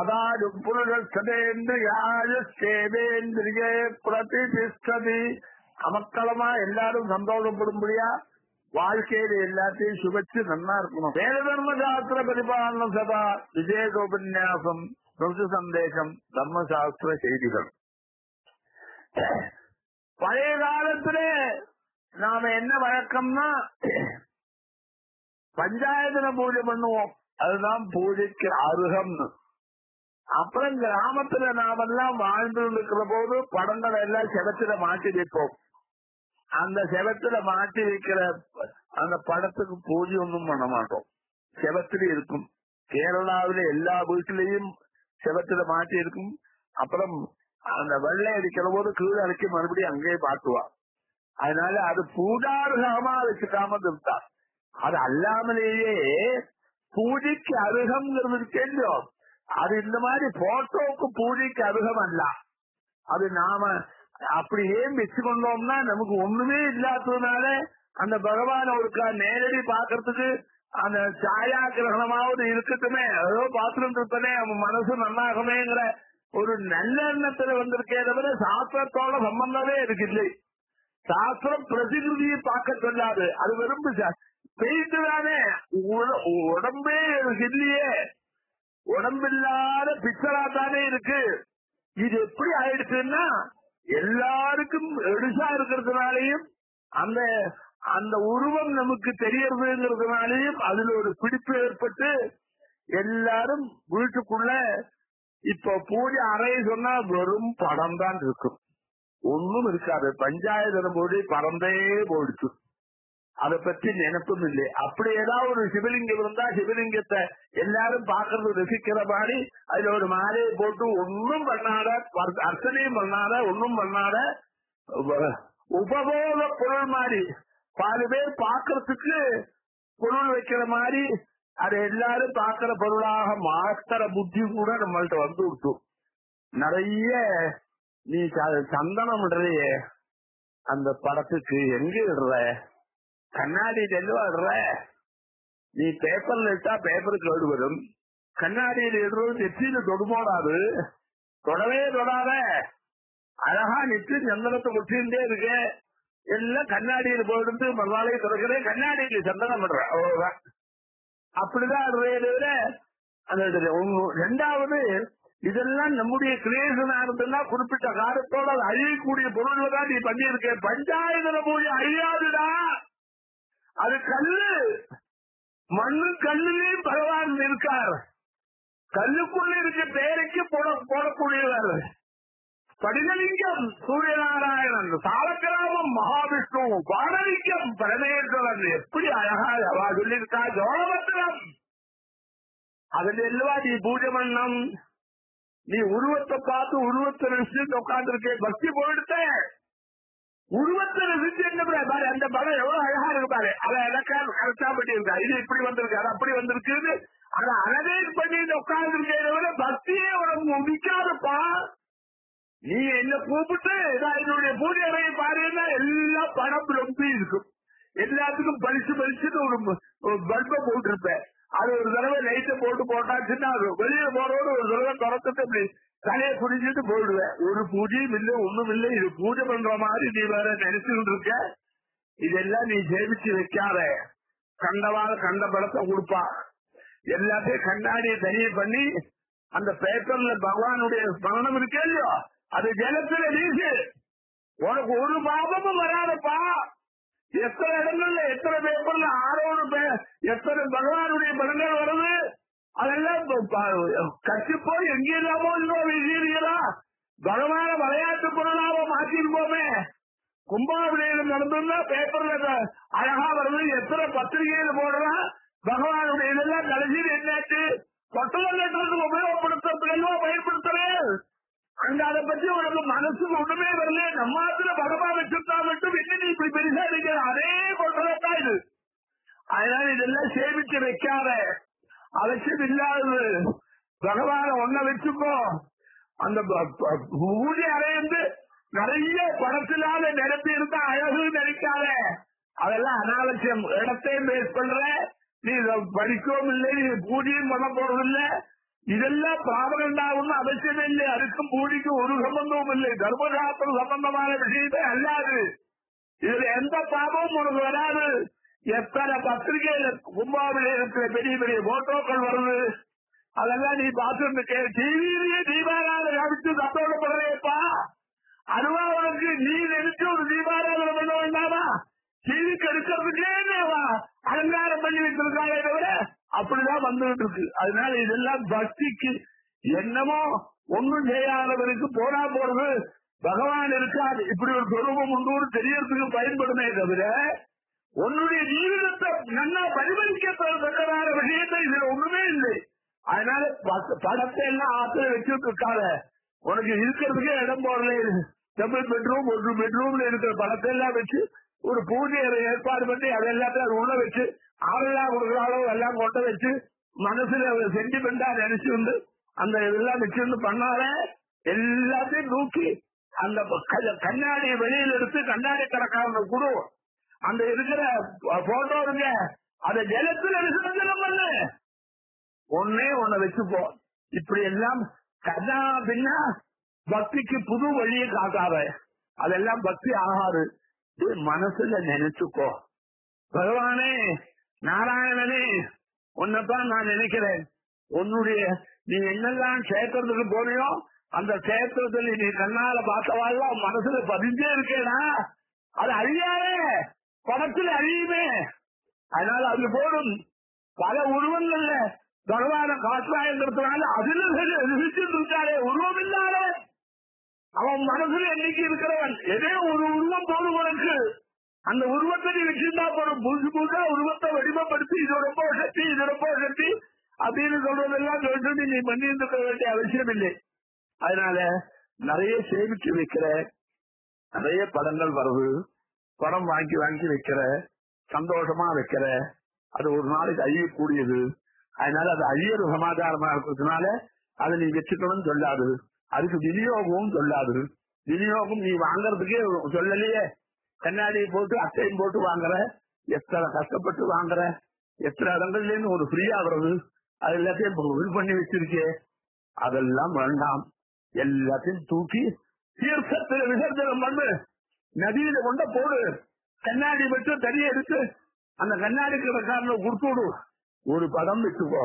அதாடு புருஷேந்திரியே பிரதிஷ்டதி. அமக்களமா எல்லாரும் சந்தோஷப்படும்படியா? வாழ்க்கையில எல்லாத்தையும் சுபச்சு நன்னா இருக்கணும். வேத தர்ம சாஸ்திர பரிபாலன சபா விஜயகோபன்யாசம் சொத்து சந்தேகம் தர்மசாஸ்திர செய்திகள். பழைய காலத்திலே நாம என்ன வழக்கம்னா பஞ்சாயத்துல பூஜை பண்ணுவோம். அதுதான் பூஜைக்கு அருகம்னு. அப்புறம் கிராமத்துல நாமெல்லாம் வாழ்ந்து இருக்கிற போது படங்களை எல்லாம் செவத்துல மாட்டி வைப்போம் அந்த செவத்துல மாட்டி வைக்கிற அந்த படத்துக்கு பூஜை ஒன்றும் பண்ண மாட்டோம். செவத்துல இருக்கும். கேரளாவில எல்லா வீட்டிலையும் செவத்துல மாட்டி இருக்கும். அப்புறம் அந்த வெள்ளை அடிக்கிற போது கீழே அடிக்க மறுபடியும் அங்கேயே பாட்டுவா அதனால அது பூஜாருகமா வச்சுக்காம இருந்தா அது அல்லாமலேயே பூஜைக்கு அருகம்ங்கிறது தெரியும் அது இந்த மாதிரி போட்டோவுக்கு பூஜைக்கு அருகம் அல்ல. அது நாம அப்படியே வச்சுக்கொண்டோம்னா நமக்கு ஒண்ணுமே இல்லாததுனால அந்த பகவான ஒருக்கா நேரடி பாக்குறதுக்கு அந்த சாயா கிரகணமாவது இருக்கட்டுமே. ஏதோ பாத்துட்டு இருப்பனே அவன் மனசு நன்னாகமேங்கிற ஒரு நல்ல எண்ணத்துல வந்திருக்கே தவிர சாஸ்திரத்தோட சம்பந்தமே இருக்கு இல்லை. சாஸ்திரம் பிரதிகிருதியை பார்க்க சொல்லாது. அது வெறும் பெய்து தானே உடம்பே இல்லையே. உடம்பில்லாத பிக்சரா தானே இருக்கு. இது எப்படி ஆயிடுச்சுன்னா எல்லாருக்கும் எடுசா இருக்கிறதுனாலையும் அந்த அந்த உருவம் நமக்கு தெரியறதுங்கிறதுனாலையும் அதுல ஒரு பிடிப்பு ஏற்பட்டு எல்லாரும் வீட்டுக்குள்ள இப்ப பூஜை அறைய சொன்னா வெறும் படம் தான் இருக்கும். ஒண்ணும் இருக்காது. பஞ்சாயத்து போடி பறந்தே போயிடுச்சு. அதை பத்தி நினைப்பும் இல்லை அப்படி ஏதாவது ஒரு சிவலிங்கம் இருந்தா சிவலிங்கத்தை எல்லாரும் பாக்குறது ரசிக்கிற மாதிரி அதுல ஒரு மாலையை போட்டு ஒன்னும் பண்ணாத அர்ச்சனையும் பண்ணாத ஒன்னும் பண்ணாத உபபோக பொருள் மாதிரி. பாதி பேர் பாக்குறதுக்கு பொருள் வைக்கிற மாதிரி அதை எல்லாரும் பாக்குற பொருளாக மாத்திர புத்தி கூட நம்மள்ட்ட வந்து விட்டு நிறைய நீ சந்தனம் இடுறையே அந்த படத்துக்கு எங்க இடுற? கண்ணாடி இடுற நீ பேப்பர்ல இட்டா பேப்பர் கேடு வரும். கண்ணாடியில் இடுறது நெற்றியில தொடுமோடாது தொடவே தொடாத. அழகா நெற்றி சந்தனத்தை முற்றிண்டே இருக்க. எல்லாம் கண்ணாடியில் போயிருந்து மறுநாளையும் திறக்கிறேன். கண்ணாடியில் சந்தனம் பண்ற. அவ்வளவுதான். அப்படிதான் தவிர அந்த ரெண்டாவது இதெல்லாம் நம்முடைய கிரியேஷனா இருந்ததுன்னா குறிப்பிட்ட காலத்தோட அது அழியக்கூடிய பொருள்ல தான் நீ பண்ணியிருக்க. பஞ்சாயத்துல போய் அழியாதுடா. அது கல்லு. மண்ணு கல்லுலயும் பகவான் இருக்கார். கல்லுக்குள்ள இருக்க பேரைக்கு போட போடக்கூடியவர். படிகலிங்கம் சூரியநாராயணன் சாலக்கிராமம் மகாவிஷ்ணு வானலிங்கம் பரமேஸ்வரன் எப்படி அழகா அவா சொல்லியிருக்கா ஜோனபத்திரம் அதுல எல்லவா நீ பூஜை பண்ணம் நீ உருவத்தை பார்த்து உருவத்தை ரசிச்சு உட்காந்துருக்கே பக்தி போயிடுத்த. உருவத்தில் இருந்து என்ன பாரு? அந்த படம் எவ்வளவு அழகா இருப்பாரு அதை எனக்காக கரெக்டா பண்ணியிருந்தா இது இப்படி வந்திருக்கு அது அப்படி வந்திருக்குன்னு அதை அனலைஸ் பண்ணி உட்கார்ந்து விட பக்தியே உனக்கு முடிக்காதப்பா நீ என்ன கூப்பிட்டு என்னுடைய பூஜை அறையை பாருன்னா எல்லாம் படம் ரொம்ப இருக்கும். எல்லாத்துக்கும் பளிச்சு பளிச்சுன்னு ஒரு பல்பை போட்டிருப்பேன். அது ஒரு தடவை லைட்டை போட்டு போட்டாச்சுன்னா அது வெளியே போறோடு ஒரு தடவை திறந்துட்டு அப்படி தலையை குடிச்சிட்டு போயிடுவேன். ஒரு பூஜையும் இல்லை ஒண்ணும் இல்லை. இது பூஜை பண்ற மாதிரி நீ வேற நினைச்சுட்டு இருக்க. இதெல்லாம் நீ சேமிச்சு வைக்காத. கண்டவாத கண்ட படத்தை கொடுப்பா. எல்லாத்தையும் கண்ணாடியை தனியை பண்ணி அந்த பேப்பர்ல பகவானுடைய ஸ்மரணம் இருக்கே இல்லையோ? அது ஜலத்துல வீசு. உனக்கு ஒரு பாபமும் வராதப்பா. எத்தனை இடங்கள்ல எத்தனை பேப்பர்ல ஆரோடு எத்தனை பகவானுடைய படங்கள் வருது? அதெல்லாம் கட்சி போய் எங்க இல்லாமோ இல்லோ பகவான விளையாட்டு பொருளாவோ மாற்றிருப்போமே. கும்பாபிஷேகம் நடந்திருந்தா பேப்பர்ல அழகா வருது. எத்தனை பத்திரிகையில போடுறா? பகவானுடைய இதெல்லாம் கடைசியில் என்னாச்சு? பட்டுவ உபயோகப்படுத்த உபயோகப்படுத்துறதுக்கு பயன்படுத்துறேன் அங்க அதை பத்தி உனக்கு மனசுக்கு ஒண்ணுமே வரல. நம்மாத்துல பகவான் வச்சுட்டா மட்டும் என்ன இப்படி பெருசா இருக்கிற அதே கொள்றதா இது. அதனால இதெல்லாம் சேமிச்சு வைக்காத. அலட்சியம் இல்லாதது. பகவான ஒன்ன வச்சுக்கோ. அந்த பூஜை அறையிருந்து நிறைய படத்திலாத நிரப்பி இருந்தா அழகு நினைக்காத. அதெல்லாம் அனாலட்சியம். இடத்தையும் பேஸ் பண்ற. நீ படிக்கவும் இல்லை நீ பூஜையும் பண்ண போறதில்லை. இதெல்லாம் பாவகண்டாவுன்னு அவசியம் இல்லை. அதுக்கும் பூஜைக்கும் ஒரு சம்பந்தமும் இல்லை. தர்மசாஸ்திர சம்பந்தமான விஷயத்தை அல்லாது. இதுல எந்த பாவமும் உனக்கு வராது. எத்தனை பத்திரிகையில கும்பாபிஷேகத்துல பெரிய பெரிய போட்டோக்கள் வருது? அதெல்லாம் நீ பார்த்துட்டு டிவியிலேயே தீபாராதனை காமிச்சு சத்தோடப்படுறேப்பா அதுவா நீ நினைச்சு ஒரு தீபாராதனை பண்ண வேண்டாமா? டிவிக்கு எடுக்கிறதுக்கே அலங்காரம் பண்ணி வச்சிருக்காங்களே தவிர அப்படிதான் வந்துகிட்டு இருக்கு. அதனால இதெல்லாம் பக்திக்கு என்னமோ ஒண்ணும் செய்யாதவருக்கு போனா போறது. பகவான் இருக்காது இப்படி ஒரு சொரூபம் உண்டு தெரியறதுக்கு பயன்படுமே தவிர உன்னுடைய ஜீவிதத்தை நல்லா பரிமளிக்கத்தக்கதான விஷயத்தை இதுல ஒண்ணுமே இல்லை. அதனால ப- படத்தை எல்லாம் ஆத்துல வச்சுட்டு இருக்காத உனக்கு இருக்கிறதுக்கே இடம் போடல. டபுள் பெட்ரூம் ஒரு பெட்ரூம்ல இருக்கிற படத்தை எல்லாம் வச்சு ஒரு பூஜை ஏற்பாடு பண்ணி அதை எல்லாத்தையும் உள்ள வச்சு ஆளெல்லாம் கொடுக்குற எல்லாம் கொண்ட வச்சு மனசுல சென்டிமெண்டா நினைச்சு வந்து அந்த இதெல்லாம் வச்சிருந்து பண்ணால எல்லாத்தையும் தூக்கி அந்த க- கண்ணாடியை வெளியில் எடுத்து கண்ணாடி கடைக்காரனை கூடுவோம் அந்த இருக்கிற போட்டோ இருக்க. அந்த ஜலத்துல விசர்ஜனம் பண்ணு. ஒன்னே ஒன்ன வச்சுப்போ இப்படி எல்லாம் கதா பின்னா பக்திக்கு புது வழியை காட்டாத. அதெல்லாம் பக்தி ஆகாது. மனசுல நினைச்சுக்கோ. பகவானே நாராயணனே உன்னதான் நான் நினைக்கிறேன். உன்னுடைய நீ என்னெல்லாம் கஷேத்திரத்துக்கு போறியோ அந்த கஷேத்திரத்தில் நீ கண்ணால பார்த்தவாள் மனசுல பதிஞ்சே இருக்கேனா? அது அழியாதே. படத்தில் அறியுமே. அதனால அது போடும் பல உருவங்கள்ல பகவான காட்டுறாங்கிறதுனால அதுல ருசிச்சுட்டு இருக்காரே உருவம் இல்லாத அவன் மனசுல என்னைக்கு இருக்கிறவன். எதே ஒரு உருவம் போடும் உனக்கு. அந்த உருவத்தை நீ வச்சிருந்தா போடும் புதுசு புதுசா உருவத்தை வடிவப்படுத்தி இது ரொம்ப சக்தி இது ரொம்ப சக்தி அப்படின்னு சொல்றதெல்லாம் சொல்லிட்டு நீ பண்ணி இருக்க வேண்டிய அவசியம் இல்லை. அதனால நிறைய சேமிச்சு வைக்கிற நிறைய படங்கள் வருது. பணம் வாங்கி வாங்கி வைக்கிற சந்தோஷமா வைக்கிற அது ஒரு நாளைக்கு அழியக்கூடியது. அதனால அது அழியற சமாச்சாரமா இருக்கிறதுனால அதை நீ வச்சுக்கணும்னு சொல்லாது. அதுக்கு விநியோகமும் சொல்லாது. விநியோகம் நீ வாங்கறதுக்கே சொல்லலையே. கண்ணாடியை போட்டு அத்தையும் போட்டு வாங்குற எத்தனை கஷ்டப்பட்டு வாங்குற எத்தனை இடங்கள்லேருந்து ஒரு ஃப்ரீயா வருது அது எல்லாத்தையும் இது பண்ணி வச்சிருக்கே. அதெல்லாம் வேண்டாம். எல்லாத்தையும் தூக்கி தீர்த்தத்தில் விசர்ஜனம் பண்ணு. நதியில கொண்ட போடு. கண்ணாடி மட்டும் தனியா எடுத்து அந்த கண்ணாடி கடைக்காரனை கொடுத்து விடு ஒரு படம் வச்சுக்கோ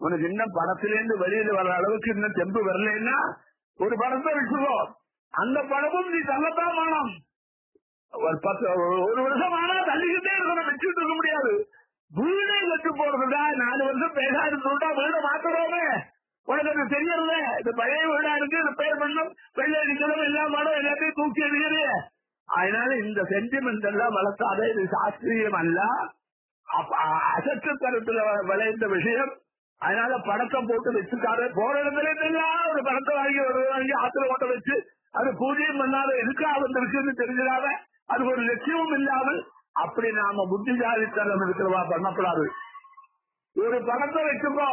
உனக்கு இன்னும் படத்திலேருந்து வெளியில வர்ற அளவுக்கு இன்னும் தெம்பு வரலைன்னா ஒரு படத்தை வச்சுக்கோ அந்த படமும் நீ தள்ளத்தான் வேணும். ஒரு பத்து ஒரு வருஷம் ஆனா தள்ளிக்கிட்டே இருக்கணும் வச்சுட்டு இருக்க முடியாது. வீடே கட்டு போறதுடா நாலு வருஷம் பேசாது சொல்லிட்டா வீடை மாத்துறோமே. உனக்கு அது தெரியல. இது பழைய வீடா இருக்கு ரிப்பேர் பண்ணும் வெள்ளை அடிக்கணும் எல்லாம் மாடும் எல்லாத்தையும் தூக்கி எறிகிறே அதனால இந்த சென்டிமெண்ட் எல்லாம் வளர்த்தாத இது சாஸ்திரியம் அல்ல. அசத்து தரத்துல விளைந்த விஷயம். அதனால படத்தை போட்டு வச்சுக்காரு போற இடத்துல எல்லாம் ஒரு படத்தை வாங்கி ஒரு வாங்கி ஆத்திர ஓட்ட வச்சு அது பூஜையும் பண்ணாத இருக்கா வந்திருக்குன்னு தெரிஞ்சிடாத அது ஒரு லட்சியமும் இல்லாமல் அப்படி நாம புத்திசாலித்தனம் இருக்கிறவா பண்ணப்படாது. ஒரு படத்தை வச்சுக்கோ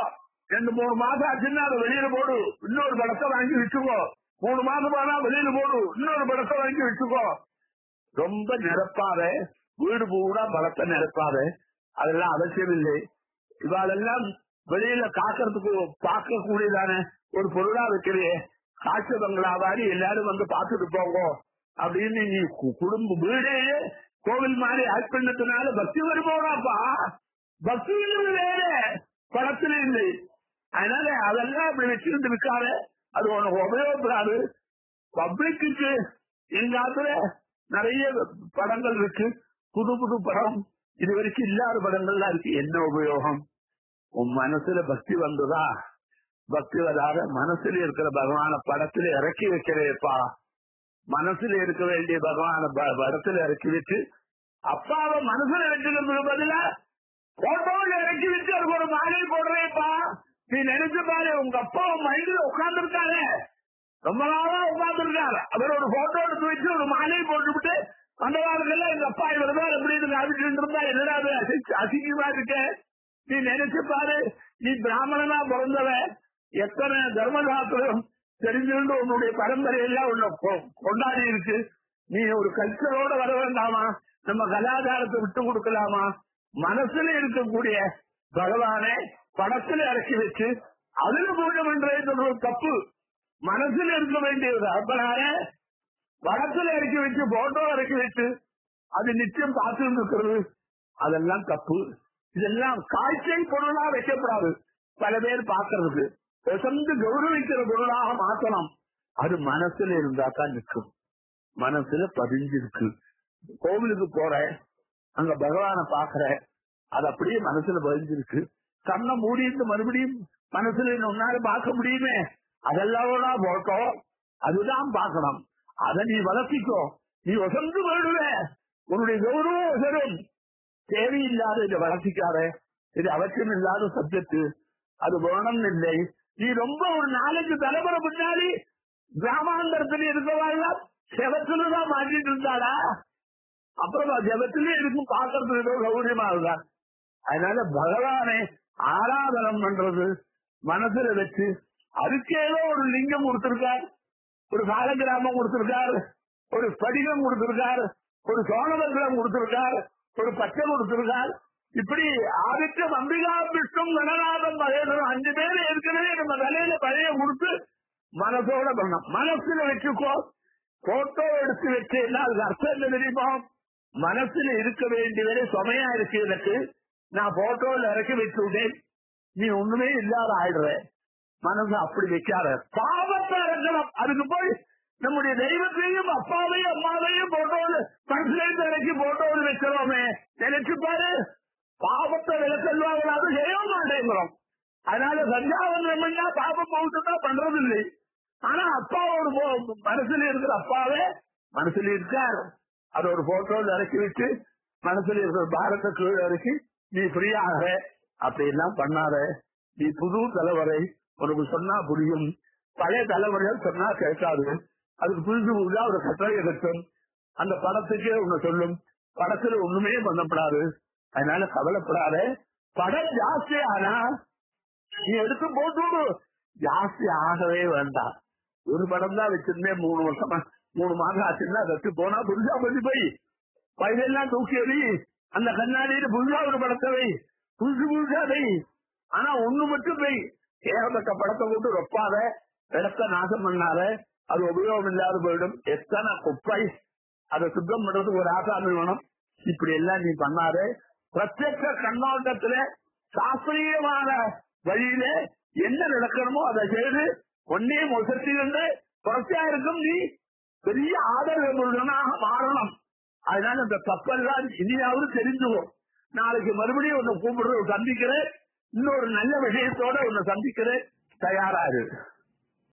ரெண்டு மூணு மாசம் ஆச்சுன்னா அதை வெளியில போடு. இன்னொரு படத்தை வாங்கி வச்சுக்கோ. மூணு மாசம் ஆனா வெளியில போடு. இன்னொரு படத்தை வாங்கி வச்சுக்கோ. ரொம்ப நிரப்பாத வீடு பூரா பலத்தை நிரப்பாத. அதெல்லாம் அவசியம் இல்லை இவாளெல்லாம் வெளியில காக்கிறதுக்கு பார்க்க கூடியதான ஒரு பொருளா வைக்கிறியே காட்சி பங்களாவாரி எல்லாரும் வந்து பார்த்துட்டு போங்க. அப்படின்னு நீ குடும்ப வீடே கோவில் மாதிரி ஆக்ட் பண்ணதுனால பக்தி வருமானாப்பா பக்தியிலும் வேற. படத்துல இல்லை. அதனால அதெல்லாம் அப்படி வச்சிருந்து இருக்காரு அது உனக்கு உபயோகப்படாது. பப்ளிக்கு எங்க ஆத்துல நிறைய படங்கள் இருக்கு. புது புது படம். இது வரைக்கும் இல்லாத படங்கள்லாம் இருக்கு. என்ன உபயோகம்? உன் மனசுல பக்தி வந்ததா? பக்தி வராத மனசுல இருக்கிற பகவான படத்துல இறக்கி வைக்கிறேப்பா. மனசுல இருக்க வேண்டிய பகவான ப- படத்துல இறக்கி வச்சு அப்பாவை மனசுல வச்சுக்கிறதுக்கு பதிலா போட்டோல இறக்கி வச்சு அதுக்கு ஒரு மாலை போடுறேப்பா. நீ நினைச்சு பாரு உங்க அப்பா மைண்ட்ல உட்கார்ந்துருக்காங்க ரொம்ப நாளா உட்கார்ந்துருக்காரு அவர் ஒரு போட்டோ எடுத்து வச்சு ஒரு மாலையை போட்டுவிட்டு அந்த காலத்துல எங்க அப்பா இவர்தான் எப்படி இருக்கு இருந்தா என்னடா அசி- அசிங்கமா இருக்க. நீ நினைச்சு பாரு. நீ பிராமணனா பிறந்தவ. எத்தனை தர்மசாஸ்திரம் தெரிஞ்சுட்டு உன்னுடைய பரம்பரையெல்லாம் உன்னை கொண்டாடி இருக்கு. நீ ஒரு கல்ச்சரோட வர வேண்டாமா? நம்ம கலாச்சாரத்தை விட்டு கொடுக்கலாமா? மனசுல இருக்கக்கூடிய பகவானை படத்துல இறக்கி வச்சு அதுல பூஜை பண்றது தப்பு. மனசுல இருக்க வேண்டியது. அப்பனார வடத்துல இறக்கி வச்சு போட்டோ இறக்கி வச்சு அது நிச்சயம் பார்த்து இருக்கிறது அதெல்லாம் தப்பு. இதெல்லாம் காய்ச்சல் பொருளா வைக்கப்படாது. பல பேர் பாக்குறதுக்கு பெசந்து கௌரவிக்கிற பொருளாக மாத்தலாம். அது மனசுல இருந்தா தான் நிற்கும். மனசுல பதிஞ்சிருக்கு கோவிலுக்கு போற அங்க பகவான பாக்குற அது அப்படியே மனசுல பதிஞ்சிருக்கு. கண்ணை மூடிட்டு மறுபடியும் மனசுல உன்னால பார்க்க முடியுமே? அதெல்லாம் போட்டோ அதுதான் பார்க்கணும். அதை நீ வளர்த்திக்கோ. நீ வசந்து போயிடுவே. உன்னுடைய கௌரவம் ஒசரும் தேவையில்லாத இதை வளர்த்திக்காத. இது அவசியம் இல்லாத சப்ஜெக்ட் அது வேணும் இல்லை. நீ ரொம்ப ஒரு நாலஞ்சு தலைமுறை முன்னாடி கிராமாந்தரத்துல இருக்கவாள்லாம் செவத்துலதான் மாட்டிட்டு இருந்தாடா அப்புறம் ஜபத்திலே இருக்கும் பார்க்கறதுக்கு ஏதோ சௌகரியமா இருந்தான் அதனால பகவானை ஆராதனம் பண்றது மனசுல வச்சு அதுக்கு ஏதோ ஒரு லிங்கம் கொடுத்திருக்கார் ஒரு காலகிராமம் கொடுத்திருக்கார் ஒரு ஸ்படிகம் கொடுத்திருக்கார் ஒரு சோழமங்கலம் கொடுத்திருக்கார் ஒரு பச்சை கொடுத்திருக்கார். இப்படி ஆதித்ய அம்பிகா விஷ்ணு கணநாதன் மகேந்திரன் அஞ்சு பேர் ஏற்கனவே நம்ம தலையில பழைய கொடுத்து மனசோட பண்ணோம். மனசுல வச்சுக்கோ போட்டோ எடுத்து வச்சேன்னா அதுக்கு அர்த்தம் என்ன தெரியுமா? மனசுல இருக்க வேண்டியவரை சுமையா இருக்கு எனக்கு. நான் போட்டோல இறக்கி வச்சு விட்டேன் நீ ஒண்ணுமே இல்லாத ஆயிடுறேன் மனசு அப்படி வைக்காத பாவத்தை இறக்கணும் அதுக்கு போய் நம்முடைய தெய்வத்தையும் அப்பாவையும் அம்மாவையும் போட்டோடு மனசுலேருந்து இறக்கி போட்டோடு வைக்கிறோமே நினைச்சு பாரு. பாவத்தை விளக்கல்வாங்க அது செய்ய மாட்டேங்கிறோம். அதனால சஞ்சாவன் பண்ணா பாபம் போட்டுதான் பண்றது இல்லை ஆனா அப்பாவோட போ- மனசுல இருக்கிற அப்பாவே மனசுல இருக்கார். அது ஒரு போட்டோல இறக்கி வச்சு மனசுல இருக்கிற பாரத்தை கீழே இறக்கி நீ ஃப்ரீயாக அப்படி எல்லாம் பண்ணாத. நீ புது தலைவரை உனக்கு சொன்னா புரியும். பழைய தலைவர்கள் சொன்னா கேட்காது. அதுக்கு புதுசு புரிஞ்சா ஒரு கட்டளை கட்டும் அந்த படத்துக்கே உன்னை சொல்லும். படத்துல ஒண்ணுமே பண்ணப்படாது. அதனால கவலைப்படாத. படம் ஜாஸ்தி ஆனா நீ எடுத்து போட்டு ஜாஸ்தி ஆகவே வேண்டாம். ஒரு படம் தான் வச்சிருந்தேன் மூணு வருஷமா மூணு மாதம் ஆச்சுன்னா கத்து போனா புதுசா பண்ணி போய். வயதெல்லாம் தூக்கி எறி அந்த கண்ணாடியில புதுசா ஒரு படத்தை வை. புதுசு புதுசா வை. ஆனா ஒண்ணு மட்டும் வை. ஏகப்பட்ட படத்தை போட்டு ரொப்பாத இடத்த நாசம் பண்ணாத அது உபயோகம் இல்லாத போயிடும். எத்தனை குப்பை அதை சுத்தம் பண்றதுக்கு ஒரு ஆசாமி வேணும். இப்படி எல்லாம் நீ பண்ணாரு பிரத்யட்ச கண்ணோட்டத்துல சாஸ்திரியமான வழியில என்ன நடக்கணுமோ அதை செய்து ஒன்னே மொசத்திலிருந்து புரட்சியா இருக்கும் நீ. பெரிய ஆதரவுடனாக மாறணும். அதனால இந்த தப்பெல்லாம் இனியாவது தெரிஞ்சுவோம் நாளைக்கு மறுபடியும் உன்னை கூப்பிடுற சந்திக்கிறேன். இன்னொரு நல்ல விஷயத்தோட உன்னை சந்திக்கிறேன். தயாரா இரு.